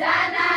जाना